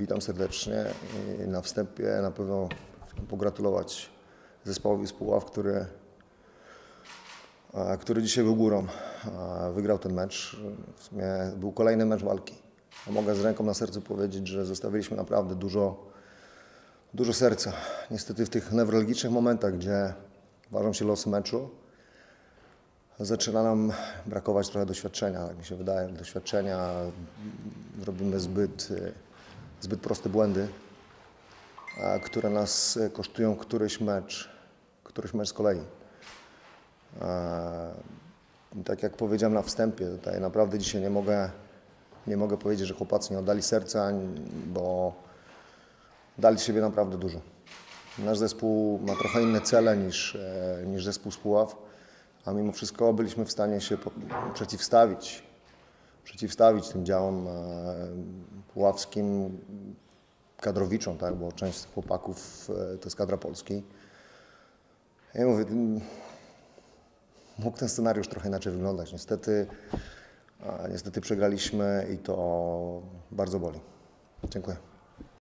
Witam serdecznie na wstępie na pewno pogratulować zespołowi z Puław, który, który dzisiaj był górą. Wygrał ten mecz. W sumie był kolejny mecz walki. Mogę z ręką na sercu powiedzieć, że zostawiliśmy naprawdę dużo, dużo serca. Niestety w tych newralgicznych momentach, gdzie ważą się losy meczu, zaczyna nam brakować trochę doświadczenia, tak mi się wydaje. Doświadczenia, robimy zbyt, y, zbyt proste błędy, które nas y, kosztują któryś mecz, któryś mecz z kolei. Tak jak powiedziałem na wstępie, tutaj naprawdę dzisiaj nie mogę, nie mogę powiedzieć, że chłopacy nie oddali serca, bo dali siebie naprawdę dużo. Nasz zespół ma trochę inne cele niż, e, niż zespół z Puław, a mimo wszystko byliśmy w stanie się przeciwstawić, przeciwstawić tym działom e, puławskim, kadrowiczom, tak, bo część z chłopaków e, to jest kadra Polski. Ja mówię, mm, mógł ten scenariusz trochę inaczej wyglądać. Niestety, niestety przegraliśmy i to bardzo boli. Dziękuję.